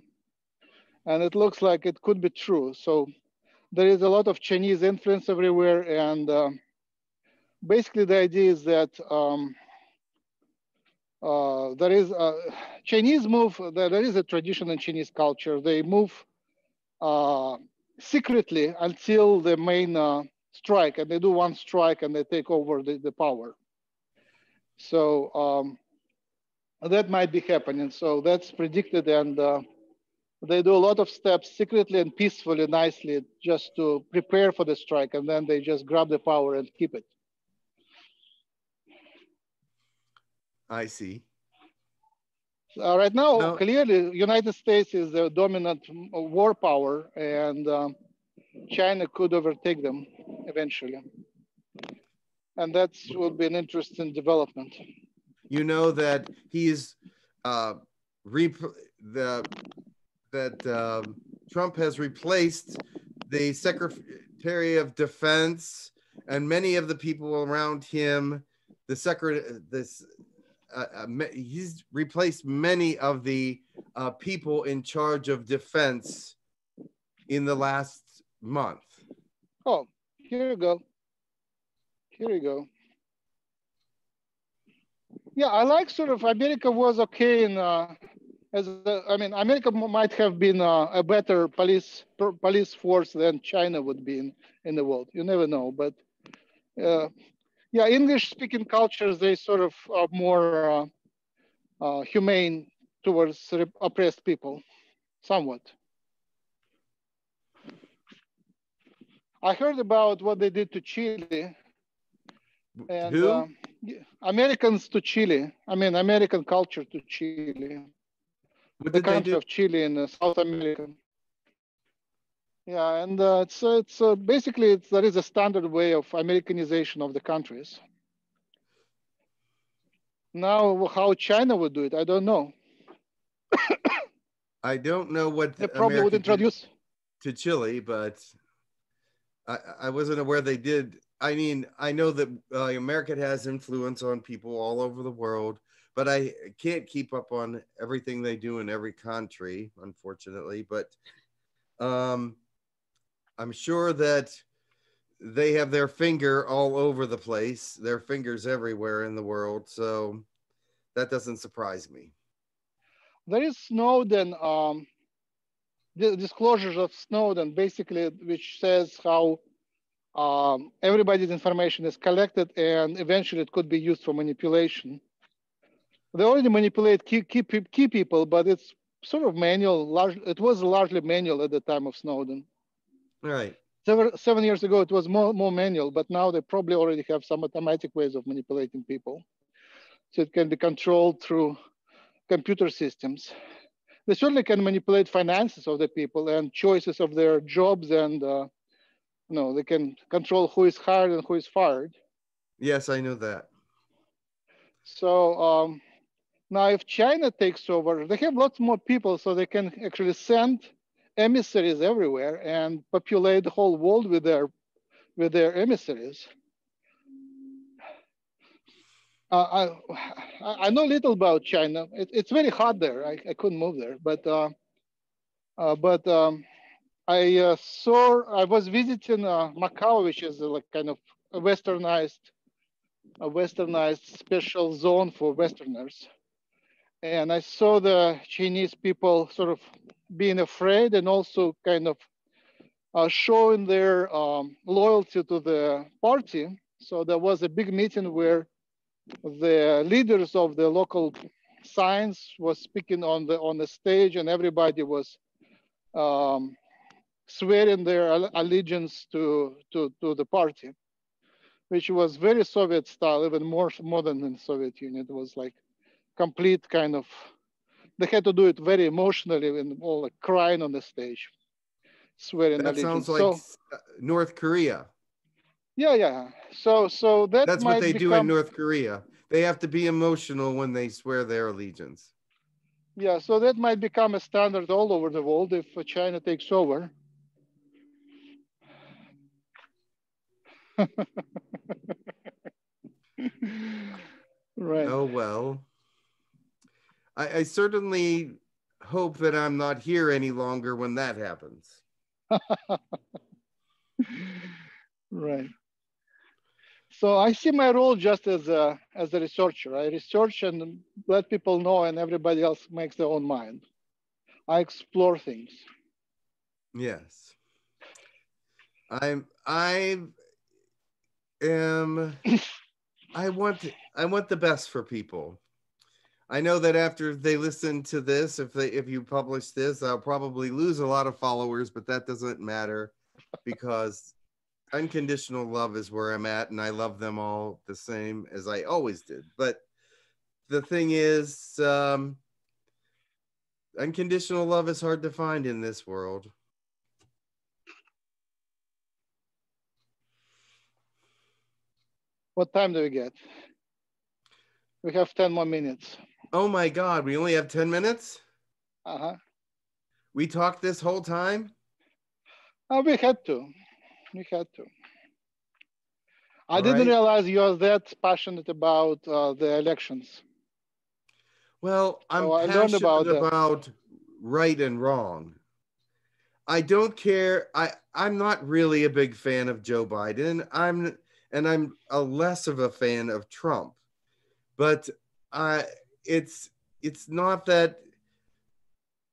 and it looks like it could be true. So there is a lot of Chinese influence everywhere, and basically the idea is that um, uh, there is a Chinese move. There is a tradition in Chinese culture. They move uh, secretly until the main uh, strike, and they do one strike and they take over the, the power. So um, that might be happening. So that's predicted, and uh, they do a lot of steps secretly and peacefully, nicely, just to prepare for the strike, and then they just grab the power and keep it. I see. Uh, right now, no. clearly, United States is the dominant war power, and um, China could overtake them eventually. And that will be an interesting development. You know that he's uh, the that um, Trump has replaced the Secretary of Defense and many of the people around him. The secretary, this uh, uh he's replaced many of the uh, people in charge of defense in the last month. Oh, here you go. Here you go. Yeah, I like sort of America was okay in uh, as a, I mean America might have been uh, a better police police force than China would be in, in the world. You never know, but uh, yeah, English speaking cultures they sort of are more uh, uh, humane towards oppressed people, somewhat. I heard about what they did to Chile. And, Who? Uh, Americans to Chile. I mean, American culture to Chile. What the country of Chile in uh, South America. Yeah, and uh, it's uh, it's uh, basically it's, there is a standard way of Americanization of the countries. Now, how China would do it, I don't know. I don't know what they probably America would introduce to Chile, but I, I wasn't aware they did. I mean, I know that uh, America has influence on people all over the world, but I can't keep up on everything they do in every country, unfortunately. But um, I'm sure that they have their finger all over the place, their fingers everywhere in the world. So that doesn't surprise me. There is Snowden um, the disclosures of Snowden, basically, which says how um, everybody's information is collected and eventually it could be used for manipulation. They already manipulate key, key, key people, but it's sort of manual. Large, it was largely manual at the time of Snowden. Right. Seven, seven years ago, it was more, more manual, but now they probably already have some automatic ways of manipulating people. So it can be controlled through computer systems they certainly can manipulate finances of the people and choices of their jobs and uh, you know they can control who is hired and who is fired yes i know that so um, now if china takes over they have lots more people so they can actually send emissaries everywhere and populate the whole world with their with their emissaries uh, I, I know little about China. It, it's very hot there. I, I couldn't move there, but uh, uh, but um, I uh, saw. I was visiting uh, Macau, which is like kind of a westernized, a westernized special zone for Westerners, and I saw the Chinese people sort of being afraid and also kind of uh, showing their um, loyalty to the party. So there was a big meeting where the leaders of the local science was speaking on the on the stage and everybody was um, swearing their allegiance to, to, to the party, which was very Soviet style, even more, more than in Soviet Union. It was like complete kind of, they had to do it very emotionally and all like crying on the stage, swearing that allegiance. sounds like so, North Korea. Yeah, yeah. So, so that that's what they become... do in North Korea. They have to be emotional when they swear their allegiance. Yeah, so that might become a standard all over the world if China takes over. right. Oh well. I, I certainly hope that I'm not here any longer when that happens. right. So I see my role just as a as a researcher. I research and let people know, and everybody else makes their own mind. I explore things. Yes. I'm I am I want I want the best for people. I know that after they listen to this, if they if you publish this, I'll probably lose a lot of followers, but that doesn't matter because unconditional love is where I'm at, and I love them all the same as I always did. But the thing is, um, unconditional love is hard to find in this world. What time do we get? We have 10 more minutes. Oh my God, we only have 10 minutes? Uh huh. We talked this whole time? Oh, we had to. We had to. I All didn't right. realize you're that passionate about uh, the elections. Well, I'm So passionate about about, right and wrong. I don't care. I I'm not really a big fan of Joe Biden. I'm and I'm a less of a fan of Trump. But I it's it's not that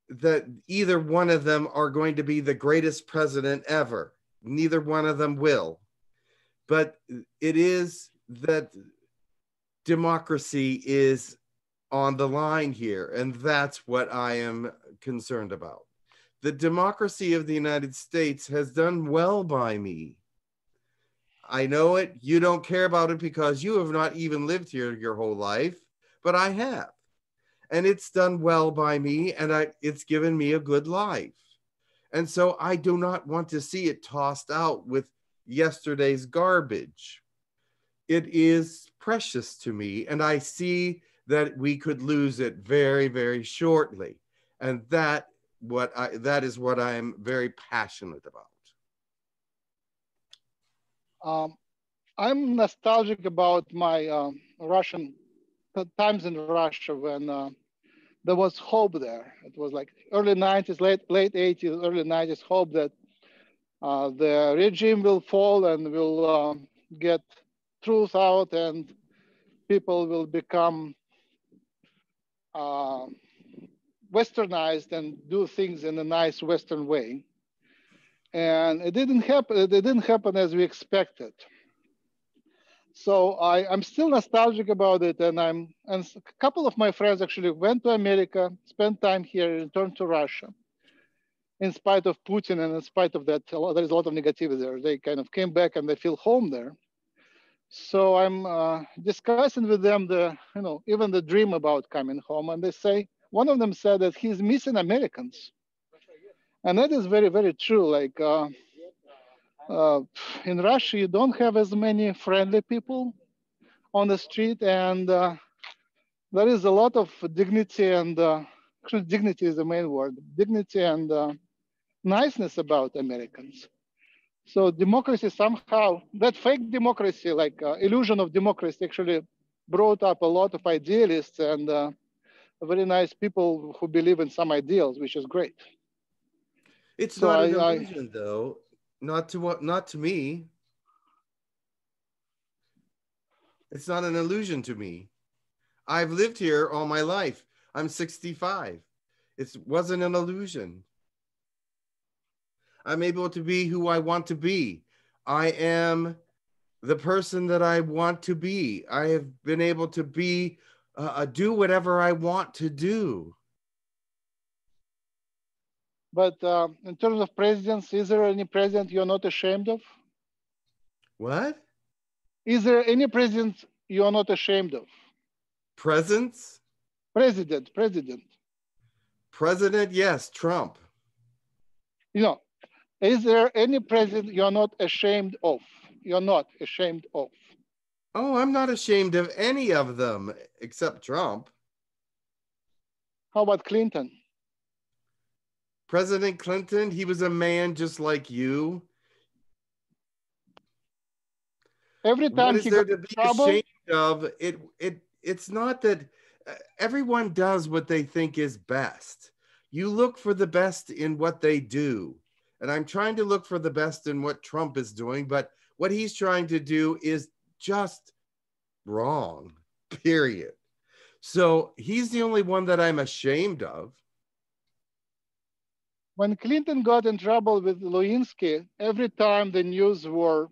that either one of them are going to be the greatest president ever. Neither one of them will. But it is that democracy is on the line here, and that's what I am concerned about. The democracy of the United States has done well by me. I know it. You don't care about it because you have not even lived here your whole life, but I have. And it's done well by me, and I, it's given me a good life. And so I do not want to see it tossed out with yesterday's garbage. It is precious to me, and I see that we could lose it very, very shortly. And that what I that is what I am very passionate about. Um, I'm nostalgic about my um, Russian times in Russia when uh, there was hope there. It was like early 90s, late late 80s, early 90s. Hope that uh, the regime will fall and will um, get truth out, and people will become uh, westernized and do things in a nice Western way. And it didn't happen. It didn't happen as we expected. So I, I'm still nostalgic about it, and I'm and a couple of my friends actually went to America, spent time here, returned to Russia. In spite of Putin and in spite of that, lot, there is a lot of negativity there. They kind of came back and they feel home there. So I'm uh, discussing with them the, you know, even the dream about coming home, and they say one of them said that he's missing Americans, and that is very very true. Like. Uh, uh, in Russia, you don't have as many friendly people on the street, and uh, there is a lot of dignity and uh, actually dignity is the main word. Dignity and uh, niceness about Americans. So democracy somehow that fake democracy, like uh, illusion of democracy, actually brought up a lot of idealists and uh, very nice people who believe in some ideals, which is great. It's So not an I- I- illusion, though. Not to what? Not to me. It's not an illusion to me. I've lived here all my life. I'm 65. It wasn't an illusion. I'm able to be who I want to be. I am the person that I want to be. I have been able to be, uh, uh, do whatever I want to do. But uh, in terms of presidents, is there any president you're not ashamed of? What? Is there any president you're not ashamed of? Presence? President, president. President, yes. Trump. You know, is there any president you're not ashamed of? You're not ashamed of. Oh, I'm not ashamed of any of them except Trump. How about Clinton? President Clinton, he was a man just like you. Every time what is he there got to be trouble, ashamed of? It it it's not that uh, everyone does what they think is best. You look for the best in what they do. And I'm trying to look for the best in what Trump is doing, but what he's trying to do is just wrong. Period. So he's the only one that I'm ashamed of. When Clinton got in trouble with Lewinsky, every time the news were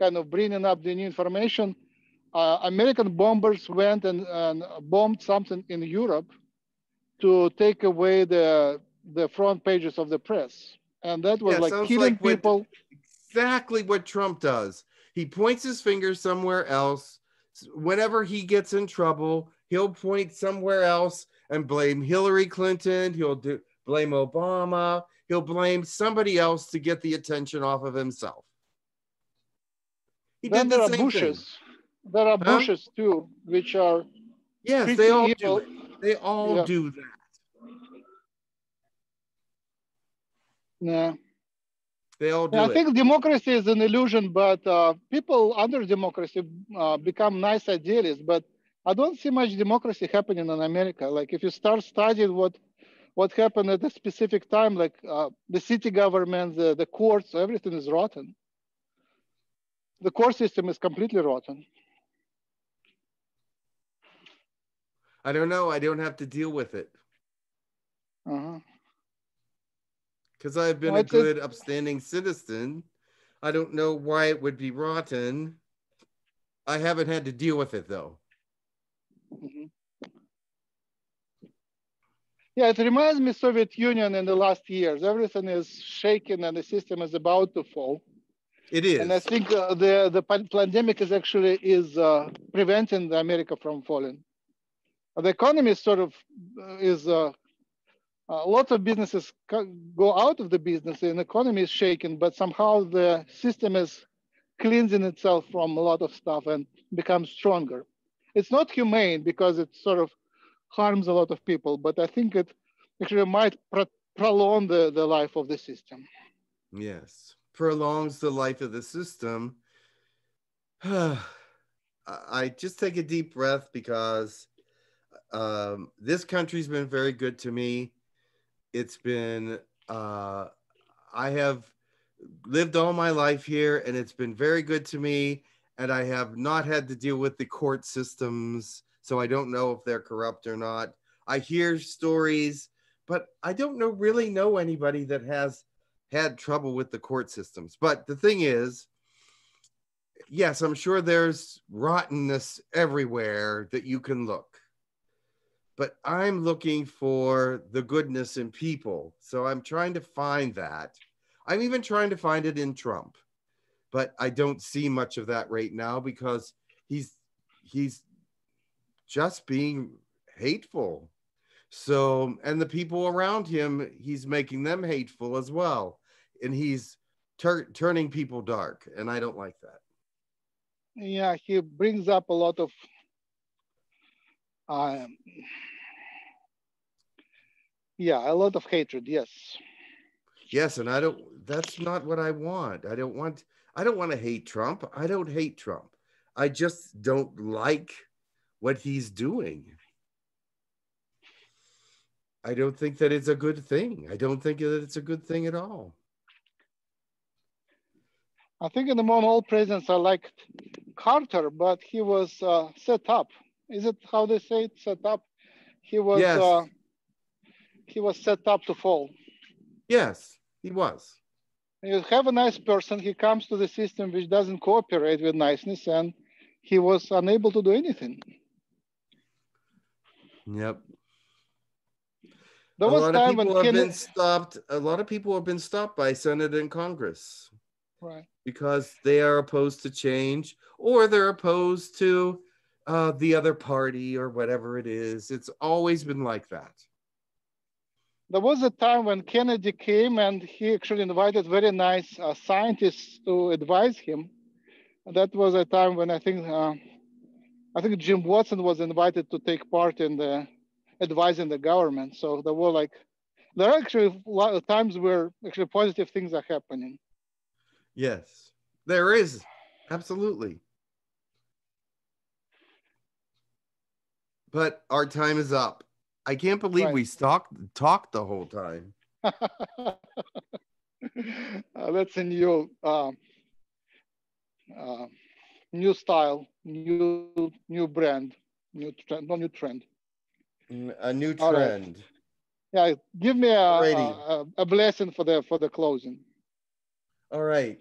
kind of bringing up the new information, uh, American bombers went and, and bombed something in Europe to take away the the front pages of the press, and that was Yeah, like killing like what- people. exactly what Trump does. He points his finger somewhere else. Whenever he gets in trouble, he'll point somewhere else and blame Hillary Clinton. He'll do, blame Obama. He'll blame somebody else to get the attention off of himself. He then did there the are same thing. Bushes. There are Huh? Bushes too, which are Yes, they all evil. do. it. They all Yeah. do that. Yeah. They all do Yeah, I think democracy is an illusion, but uh, people under democracy uh, become nice idealists. But I don't see much democracy happening in America. Like if you start studying what what happened at a specific time, like uh, the city government, the, the courts, everything is rotten. The court system is completely rotten. I don't know. I don't have to deal with it Uh-huh. because I've been Well, a it's a- good, upstanding citizen. I don't know why it would be rotten. I haven't had to deal with it though. Mhm. Yeah, it reminds me Soviet Union in the last years. Everything is shaking and the system is about to fall. It is. And I think uh, the the pandemic is actually is uh, preventing the America from falling. The economy is sort of uh, is uh, a lot of businesses go out of the business and the economy is shaking, but somehow the system is cleansing itself from a lot of stuff and becomes stronger. It's not humane because it sort of harms a lot of people, but I think it actually might pro- prolong the, the life of the system. Yes. Prolongs the life of the system. I just take a deep breath because um, this country's been very good to me. It's been, uh, I have lived all my life here and it's been very good to me. And I have not had to deal with the court systems. So I don't know if they're corrupt or not. I hear stories, but I don't know really know anybody that has had trouble with the court systems. But the thing is, yes, I'm sure there's rottenness everywhere that you can look. But I'm looking for the goodness in people. So I'm trying to find that. I'm even trying to find it in Trump. But I don't see much of that right now because he's he's just being hateful. So, and the people around him, he's making them hateful as well. And he's tur- turning people dark. And I don't like that. Yeah, he brings up a lot of um, yeah, a lot of hatred. Yes. Yes. And I don't, that's not what I want. I don't want, I don't want to hate Trump. I don't hate Trump. I just don't like what he's doing. I don't think that it's a good thing. I don't think that it's a good thing at all. I think in among all presidents, I liked Carter, but he was uh, set up. Is it how they say it? Set up. He was. Yes. Uh, he was set up to fall. Yes, he was. You have a nice person. He comes to the system which doesn't cooperate with niceness, and he was unable to do anything. Yep. There a was lot of time when people have Kennedy. been stopped. A lot of people have been stopped by Senate and Congress Right. because they are opposed to change or they're opposed to uh, the other party or whatever it is. It's always been like that. There was a time when Kennedy came and he actually invited very nice uh, scientists to advise him. that was a time when I think uh, I think Jim Watson was invited to take part in the advising the government. So there were like there are actually a lot of times where actually positive things are happening. Yes, there is absolutely. But our time is up. I can't believe Right. we talked talked the whole time. uh, that's a new uh, uh, new style, new new brand, new trend, no new trend. A new All right. trend. Yeah, give me a, a, a blessing for the for the closing. All right.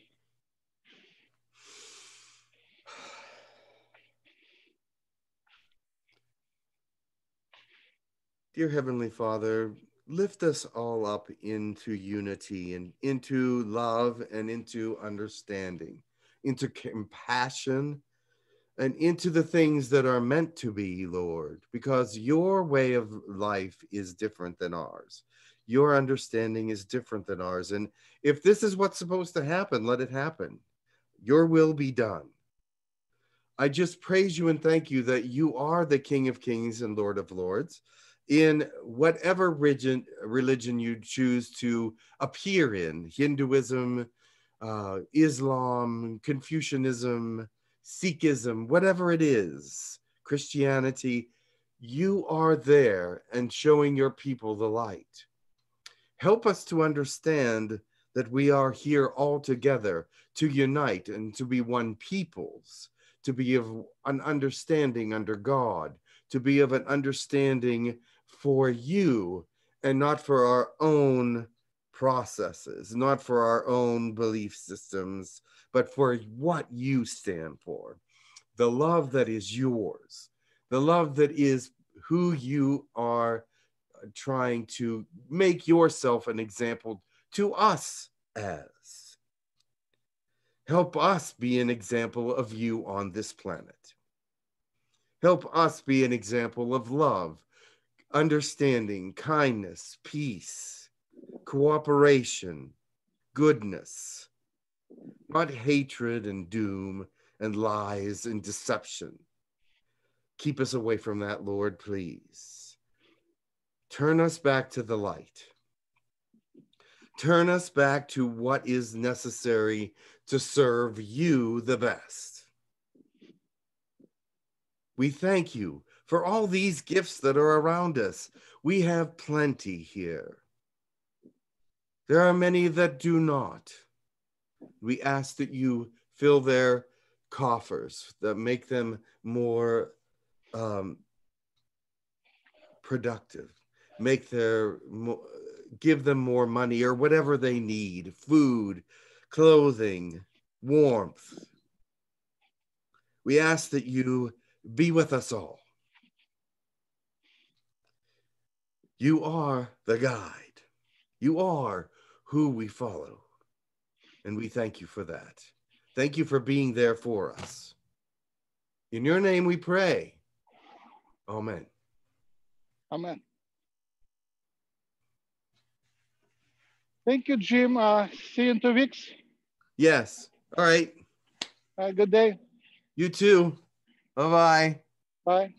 Dear Heavenly Father, lift us all up into unity and into love and into understanding, into compassion and into the things that are meant to be, Lord, because your way of life is different than ours. Your understanding is different than ours. And if this is what's supposed to happen, let it happen. Your will be done. I just praise you and thank you that you are the King of Kings and Lord of Lords in whatever religion, you choose to appear in Hinduism, uh, Islam, Confucianism, Sikhism, whatever it is, Christianity, you are there and showing your people the light. Help us to understand that we are here all together to unite and to be one peoples, to be of an understanding under God, to be of an understanding for you and not for our own processes, not for our own belief systems, but for what you stand for. The love that is yours, the love that is who you are uh, trying to make yourself an example to us as. Help us be an example of you on this planet. Help us be an example of love, understanding, kindness, peace, cooperation, goodness, not hatred and doom and lies and deception. Keep us away from that, Lord, please. Turn us back to the light. Turn us back to what is necessary to serve you the best. We thank you for all these gifts that are around us. We have plenty here. There are many that do not. We ask that you fill their coffers, that make them more um, productive, make their give them more money or whatever they need, food, clothing, warmth. We ask that you be with us all. You are the guide. You are who we follow. And we thank you for that. Thank you for being there for us. In your name we pray. Amen. Amen. Thank you, Jim. Uh, see you in two weeks. Yes. All right. Uh, good day. You too. Bye bye. Bye.